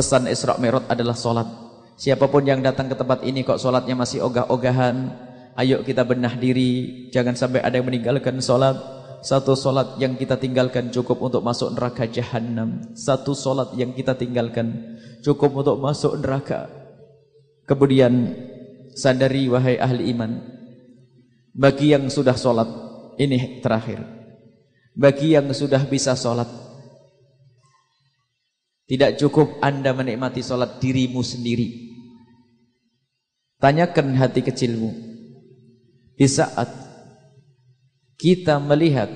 pesan Isra Mi'raj adalah solat. Siapa pun yang datang ke tempat ini kok solatnya masih ogah-ogahan, ayo kita benah diri, jangan sampai ada yang meninggalkan solat. Satu solat yang kita tinggalkan cukup untuk masuk neraka jahanam. Satu solat yang kita tinggalkan cukup untuk masuk neraka. Kemudian sadari wahai ahli iman, bagi yang sudah solat, ini terakhir. Bagi yang sudah bisa solat, tidak cukup anda menikmati solat dirimu sendiri. Tanyakan hati kecilmu. Di saat kita melihat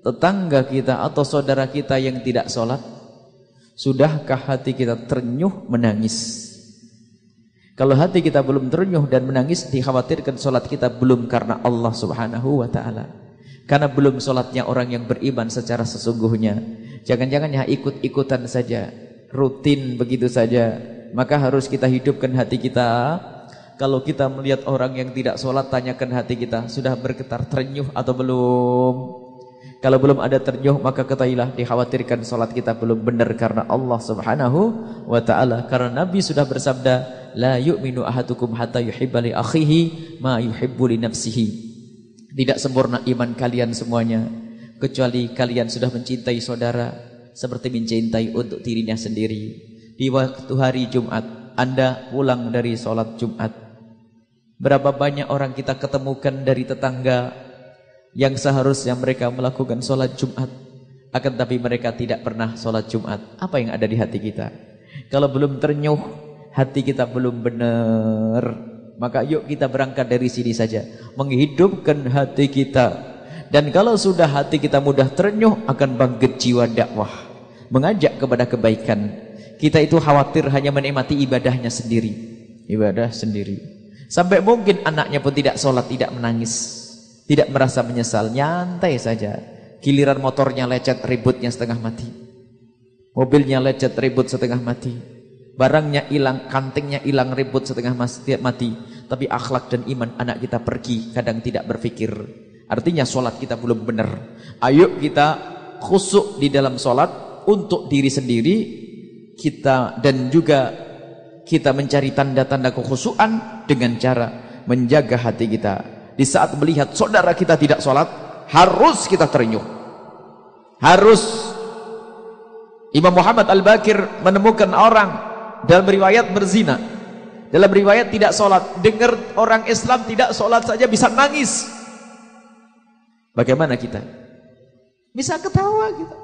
tetangga kita atau saudara kita yang tidak solat, sudahkah hati kita ternyuh menangis? Kalau hati kita belum ternyuh dan menangis, dikhawatirkan solat kita belum karena Allah subhanahu wa ta'ala. Karena belum solatnya orang yang beriman secara sesungguhnya. Jangan-jangan ya ikut-ikutan saja, rutin begitu saja. Maka harus kita hidupkan hati kita. Kalau kita melihat orang yang tidak sholat, tanyakan hati kita, sudah bergetar ternyuh atau belum? Kalau belum ada ternyuh, maka ketahuilah dikhawatirkan sholat kita belum benar karena Allah subhanahu wa ta'ala. Karena Nabi sudah bersabda, La yu'minu ahadukum hatta yuhibba li akhihi ma yuhibbu li nafsihi. Tidak sempurna iman kalian semuanya kecuali kalian sudah mencintai saudara seperti mencintai untuk dirinya sendiri. Di waktu hari Jumat, Anda pulang dari sholat Jumat. Berapa banyak orang kita ketemukan dari tetangga yang seharusnya mereka melakukan sholat Jumat. Akan tapi mereka tidak pernah sholat Jumat. Apa yang ada di hati kita? Kalau belum ternyuh, hati kita belum benar. Maka yuk kita berangkat dari sini saja. Menghidupkan hati kita dan kalau sudah hati kita mudah terenyuh akan bangkit jiwa dakwah. Mengajak kepada kebaikan. Kita itu khawatir hanya menikmati ibadahnya sendiri. Ibadah sendiri. Sampai mungkin anaknya pun tidak sholat, tidak menangis. Tidak merasa menyesal, nyantai saja. Giliran motornya lecet, ributnya setengah mati. Mobilnya lecet, ribut setengah mati. Barangnya hilang, kantingnya hilang, ribut setengah mati. Tapi akhlak dan iman anak kita pergi, kadang tidak berpikir. Artinya sholat kita belum benar. Ayo kita khusuk di dalam sholat untuk diri sendiri kita dan juga kita mencari tanda-tanda kekhusuan dengan cara menjaga hati kita. Di saat melihat saudara kita tidak sholat, harus kita terenyuh. Harus. Imam Muhammad Al-Bakir menemukan orang dalam riwayat berzina. Dalam riwayat tidak sholat. Dengar orang Islam tidak sholat saja bisa nangis. Bagaimana kita? Bisa ketawa kita.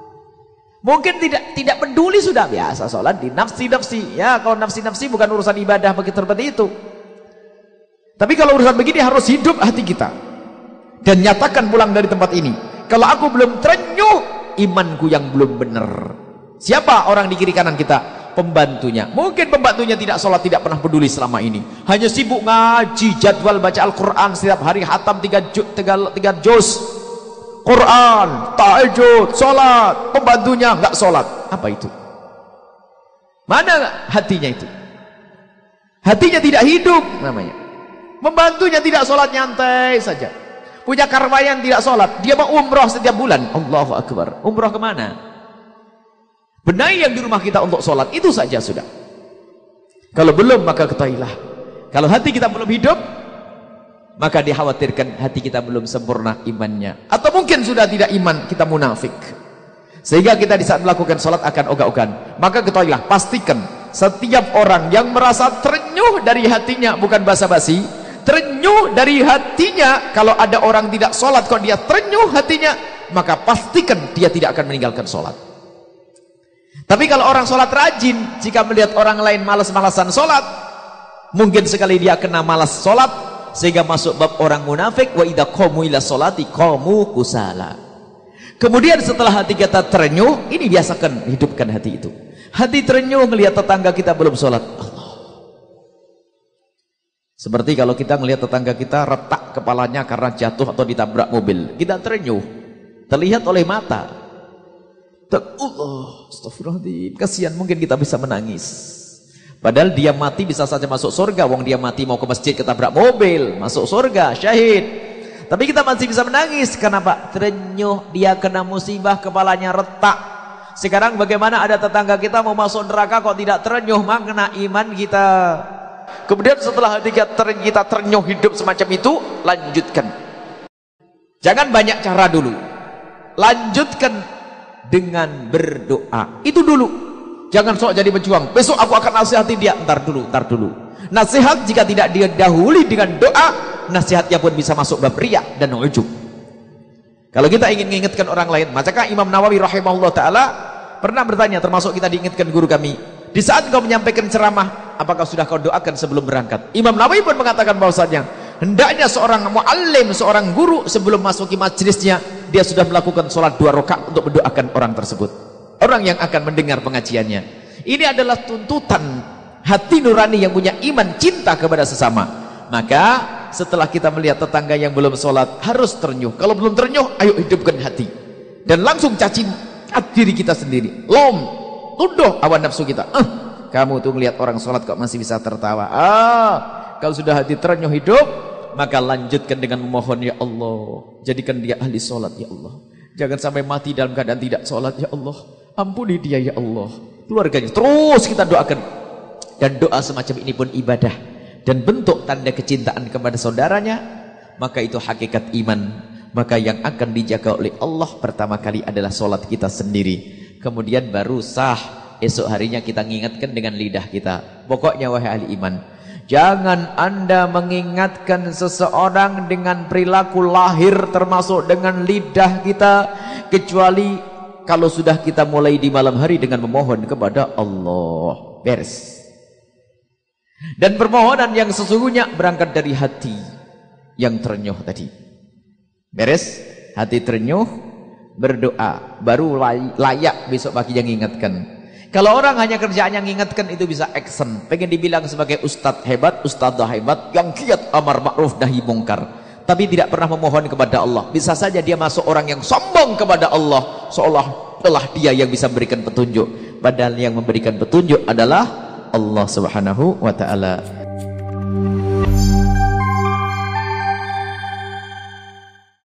Mungkin tidak tidak peduli sudah biasa sholat di nafsi-nafsi. Ya kalau nafsi-nafsi bukan urusan ibadah begitu seperti itu. Tapi kalau urusan begini harus hidup hati kita. Dan nyatakan pulang dari tempat ini. Kalau aku belum terenyuh, imanku yang belum benar. Siapa orang di kiri kanan kita? Pembantunya. Mungkin pembantunya tidak sholat, tidak pernah peduli selama ini. Hanya sibuk ngaji, jadwal baca Al-Quran setiap hari, hatam tiga, tiga juz. Quran, tahajud, solat, pembantunya nggak solat. Apa itu? Mana hatinya itu? Hatinya tidak hidup namanya. Pembantunya tidak solat nyantai saja. Punya karwayan tidak solat. Dia mau umroh setiap bulan. Allahu Akbar. Umroh ke mana? Benahi yang di rumah kita untuk solat. Itu saja sudah. Kalau belum maka ketahuilah. Kalau hati kita belum hidup, maka dikhawatirkan hati kita belum sempurna imannya. Atau mungkin sudah tidak iman kita munafik. Sehingga kita di saat melakukan sholat akan ogah-ogahan. Maka ketahuilah pastikan setiap orang yang merasa terenyuh dari hatinya bukan basa-basi terenyuh dari hatinya kalau ada orang tidak sholat kok dia terenyuh hatinya maka pastikan dia tidak akan meninggalkan sholat. Tapi kalau orang sholat rajin jika melihat orang lain malas-malasan sholat mungkin sekali dia kena malas sholat sehingga masuk bab orang munafik wa idza qamu ila salati qamu kusala. Kemudian setelah hati kita terenyuh ini biasakan hidupkan hati itu. Hati terenyuh melihat tetangga kita belum sholat Allah. Seperti kalau kita melihat tetangga kita retak kepalanya karena jatuh atau ditabrak mobil. Kita terenyuh. Terlihat oleh mata. Allah astagfirullahaladzim. Kasihan mungkin kita bisa menangis Padahal dia mati bisa saja masuk surga. Wong dia mati mau ke masjid ketabrak mobil, masuk surga, syahid. Tapi kita masih bisa menangis. Kenapa? Terenyuh, dia kena musibah, kepalanya retak. Sekarang bagaimana ada tetangga kita mau masuk neraka kok tidak terenyuh makna iman kita. Kemudian setelah hati kita terenyuh hidup semacam itu, lanjutkan. Jangan banyak cara dulu. Lanjutkan dengan berdoa. Itu dulu. Jangan sok jadi pejuang. Besok aku akan nasihati dia. Ntar dulu, ntar dulu. Nasihat jika tidak didahului dengan doa, nasihatnya pun bisa masuk bab riak dan ujub. Kalau kita ingin mengingatkan orang lain, macakah Imam Nawawi rahimahullah taala pernah bertanya termasuk kita diingatkan guru kami, di saat kau menyampaikan ceramah, apakah sudah kau doakan sebelum berangkat? Imam Nawawi pun mengatakan bahwasanya hendaknya seorang muallim, seorang guru sebelum masuki majlisnya, dia sudah melakukan sholat dua rakaat untuk mendoakan orang tersebut. Orang yang akan mendengar pengajiannya. Ini adalah tuntutan hati nurani yang punya iman cinta kepada sesama. Maka setelah kita melihat tetangga yang belum sholat harus ternyuh. Kalau belum ternyuh ayo hidupkan hati. Dan langsung caci diri kita sendiri. Lom tuduh awan nafsu kita. Eh, kamu tuh melihat orang sholat kok masih bisa tertawa. Ah kalau sudah hati ternyuh hidup maka lanjutkan dengan memohon ya Allah. Jadikan dia ahli sholat ya Allah. Jangan sampai mati dalam keadaan tidak sholat ya Allah ampuni dia ya Allah. Keluarganya terus kita doakan. Dan doa semacam ini pun ibadah. Dan bentuk tanda kecintaan kepada saudaranya maka itu hakikat iman. Maka yang akan dijaga oleh Allah pertama kali adalah solat kita sendiri. Kemudian baru sah esok harinya kita mengingatkan dengan lidah kita. Pokoknya wahai ahli iman jangan anda mengingatkan seseorang dengan perilaku lahir termasuk dengan lidah kita kecuali kalau sudah kita mulai di malam hari dengan memohon kepada Allah beres dan permohonan yang sesungguhnya berangkat dari hati yang ternyuh tadi. Beres? Hati ternyuh, berdoa, baru layak besok pagi yang ingatkan. Kalau orang hanya kerjaannya mengingatkan itu bisa action. Pengen dibilang sebagai ustadz hebat, ustadzah hebat yang kiat amar ma'ruf nahi mungkar. Tapi tidak pernah memohon kepada Allah. Bisa saja dia masuk orang yang sombong kepada Allah. Seolah-olah dia yang bisa memberikan petunjuk. Padahal yang memberikan petunjuk adalah Allah Subhanahu wa taala.